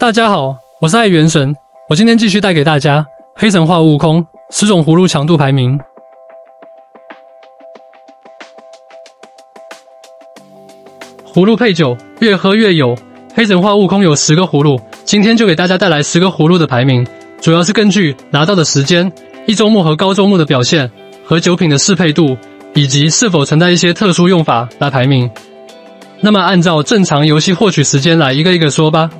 大家好，我是爱元神，我今天继续带给大家黑神话悟空十种葫芦强度排名。葫芦配酒，越喝越有。黑神话悟空有十个葫芦，今天就给大家带来十个葫芦的排名，主要是根据拿到的时间、一周目和高周目的表现和酒品的适配度，以及是否存在一些特殊用法来排名。那么按照正常游戏获取时间来一个一个说吧。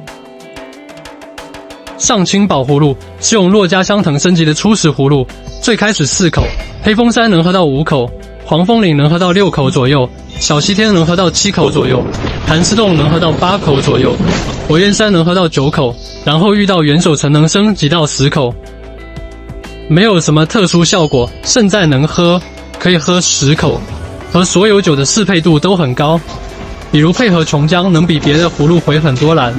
上清宝葫芦是用洛迦香藤升级的初始葫芦，最开始四口，黑风山能喝到五口，黄风岭能喝到六口左右。小西天能喝到七口左右，盘丝洞能喝到八口左右，火焰山能喝到九口，然后遇到元首城能升级到十口，没有什么特殊效果。胜在能喝，可以喝十口，和所有酒的适配度都很高。比如配合琼浆，能比别的葫芦回很多蓝，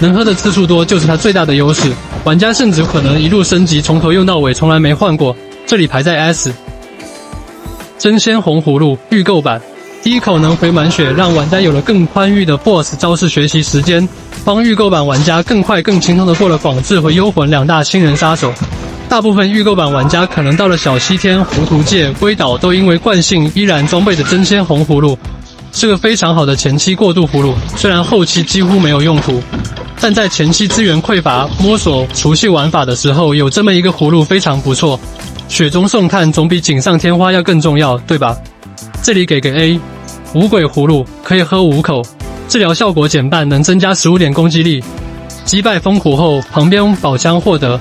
能喝的次数多就是它最大的优势。玩家甚至可能一路升级，从头用到尾，从来没换过。这里排在 S。真仙红葫芦预购版。第一口能回满血，让玩家有了更宽裕的 BOSS 招式学习时间，帮预购版玩家更快、更轻松的过了广智和幽魂两大新人杀手。大部分预购版玩家可能到了小西天、糊涂界、龟岛，都因为惯性依然装备着真仙红葫芦，是个非常好的前期过渡葫芦。虽然后期几乎没有用途，但在前期资源匮乏、摸索熟悉玩法的时候，有这么一个葫芦非常不错。雪中送炭总比锦上添花要更重要，对吧？这里给个 A，五鬼葫芦可以喝五口，治疗效果减半，能增加十五点攻击力。击败风虎后，旁边宝箱获得。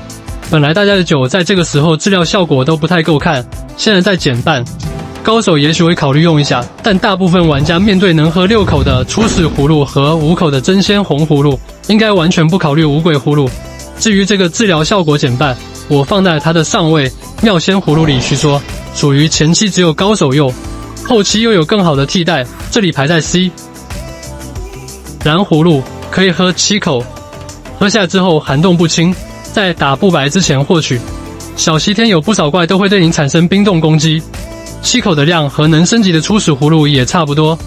本来大家的酒在这个时候治疗效果都不太够看，现在再减半，高手也许会考虑用一下，但大部分玩家面对能喝六口的初始葫芦和五口的真仙红葫芦，应该完全不考虑五鬼葫芦。至于这个治疗效果减半，我放在它的上位妙仙葫芦里去说，属于前期只有高手用。后期又有更好的替代，这里排在 C。蓝葫芦可以喝七口，喝下之后寒冻不清，在打不白之前获取。小西天有不少怪都会对你产生冰冻攻击，七口的量和能升级的初始葫芦也差不多，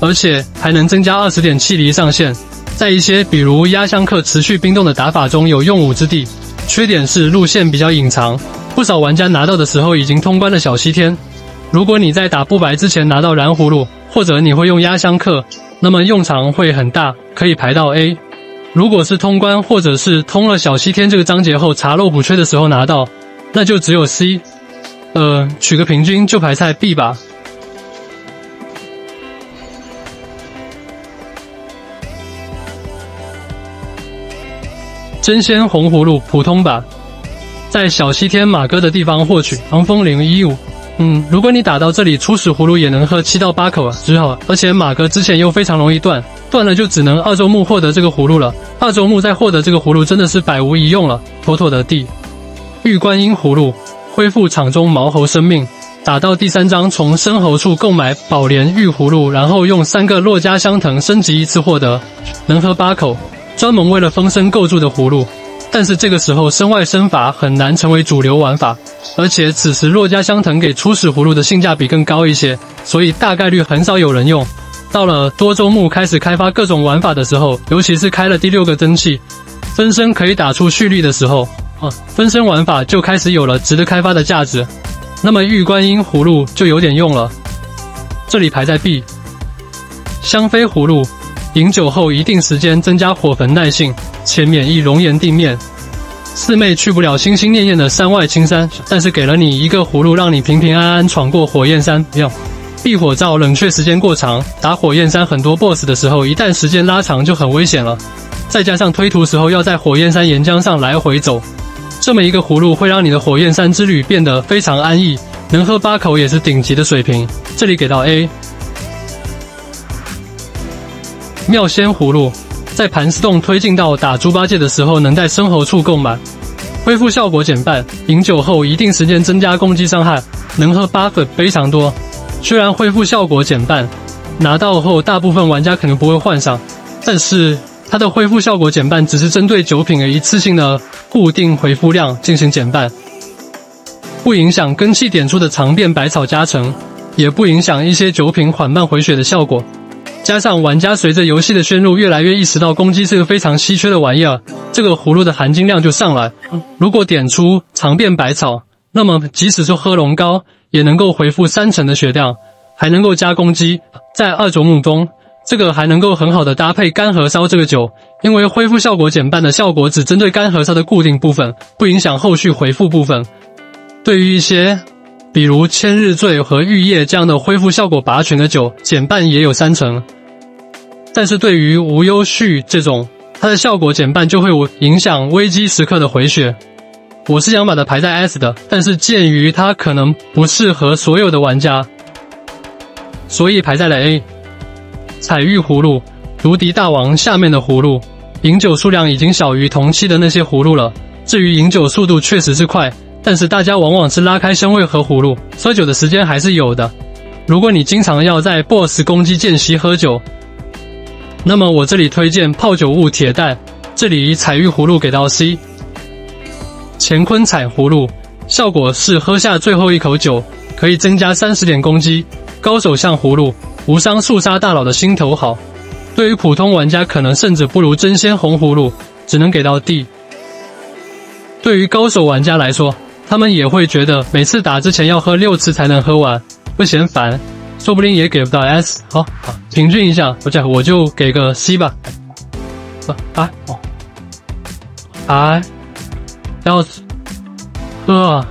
而且还能增加二十点气离上限，在一些比如压箱客持续冰冻的打法中有用武之地。缺点是路线比较隐藏，不少玩家拿到的时候已经通关了小西天。如果你在打不白之前拿到蓝葫芦，或者你会用压箱客，那么用场会很大，可以排到 A。如果是通关或者是通了小西天这个章节后查漏补缺的时候拿到，那就只有 C。呃，取个平均就排在 B 吧。真仙红葫芦普通版，在小西天马哥的地方获取，防风零一五。嗯，如果你打到这里，初始葫芦也能喝七到八口啊，只好。而且马哥之前又非常容易断，断了就只能二周目获得这个葫芦了。二周目再获得这个葫芦真的是百无一用了，妥妥的地。玉观音葫芦恢复场中毛猴生命，打到第三章从生猴处购买宝莲玉葫芦，然后用三个洛迦香藤升级一次获得，能喝八口，专门为了风声构筑的葫芦。但是这个时候身外身法很难成为主流玩法，而且此时洛迦香藤给初始葫芦的性价比更高一些，所以大概率很少有人用。到了多周目开始开发各种玩法的时候，尤其是开了第六个蒸汽分身可以打出蓄力的时候，啊，分身玩法就开始有了值得开发的价值。那么玉观音葫芦就有点用了，这里排在 B。香妃葫芦。饮酒后一定时间增加火焚耐性，且免疫熔岩地面。四妹去不了心心念念的山外青山，但是给了你一个葫芦，让你平平安安闯过火焰山。要避火罩冷却时间过长，打火焰山很多 BOSS 的时候，一旦时间拉长就很危险了。再加上推图时候要在火焰山岩浆上来回走，这么一个葫芦会让你的火焰山之旅变得非常安逸。能喝八口也是顶级的水平，这里给到 A。妙仙葫芦在盘丝洞推进到打猪八戒的时候，能在生猴处购买，恢复效果减半。饮酒后一定时间增加攻击伤害，能喝八个非常多。虽然恢复效果减半，拿到后大部分玩家可能不会换上，但是它的恢复效果减半只是针对酒品的一次性的固定回复量进行减半，不影响根气点出的长变百草加成，也不影响一些酒品缓慢回血的效果。加上玩家随着游戏的深入，越来越意识到攻击是个非常稀缺的玩意儿，这个葫芦的含金量就上来。如果点出长变百草，那么即使是喝龙膏，也能够回复三成的血量，还能够加攻击。在二种木中，这个还能够很好的搭配干核烧这个酒，因为恢复效果减半的效果只针对干核烧的固定部分，不影响后续回复部分。对于一些比如千日醉和玉液这样的恢复效果拔群的酒，减半也有三成。但是对于无忧续这种，它的效果减半就会影响危机时刻的回血。我是想把它排在 S 的，但是鉴于它可能不适合所有的玩家，所以排在了 A。彩玉葫芦，卢迪大王下面的葫芦，饮酒数量已经小于同期的那些葫芦了。至于饮酒速度确实是快，但是大家往往是拉开香味喝葫芦，喝酒的时间还是有的。如果你经常要在 BOSS 攻击间隙喝酒，那么我这里推荐泡酒物铁蛋，这里彩玉葫芦给到 C。乾坤彩葫芦效果是喝下最后一口酒可以增加三十点攻击，高手像葫芦无伤速杀大佬的心头好。对于普通玩家可能甚至不如真仙红葫芦，只能给到 D。对于高手玩家来说，他们也会觉得每次打之前要喝六次才能喝完，会嫌烦，说不定也给不到 S。好，好，平均一下，我这我就给个 C 吧。啊，哦，哎。要喝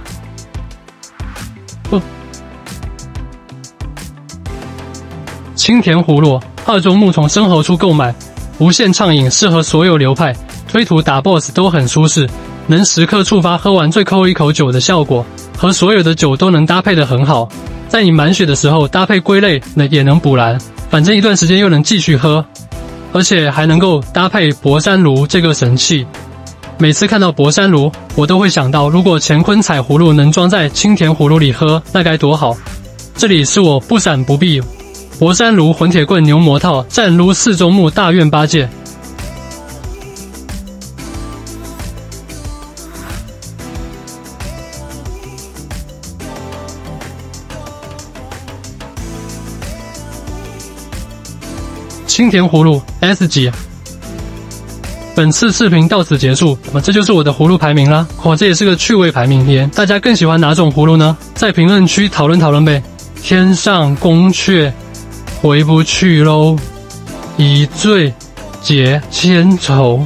清甜葫芦，二中木从生蚝处购买，无限畅饮，适合所有流派，推图打 BOSS 都很舒适，能时刻触发喝完最后一口酒的效果，和所有的酒都能搭配的很好。在你满血的时候搭配龟类，那也能补蓝，反正一段时间又能继续喝，而且还能够搭配博山炉这个神器。每次看到博山炉，我都会想到，如果乾坤彩葫芦能装在清甜葫芦里喝，那该多好！这里是我不闪不避，博山炉混铁棍牛魔套战撸四周目大院八戒。青田葫芦 S 级。本次视频到此结束，那么这就是我的葫芦排名啦。哇，这也是个趣味排名耶，大家更喜欢哪种葫芦呢？在评论区讨论讨论呗。天上宫阙回不去喽，一醉解千愁。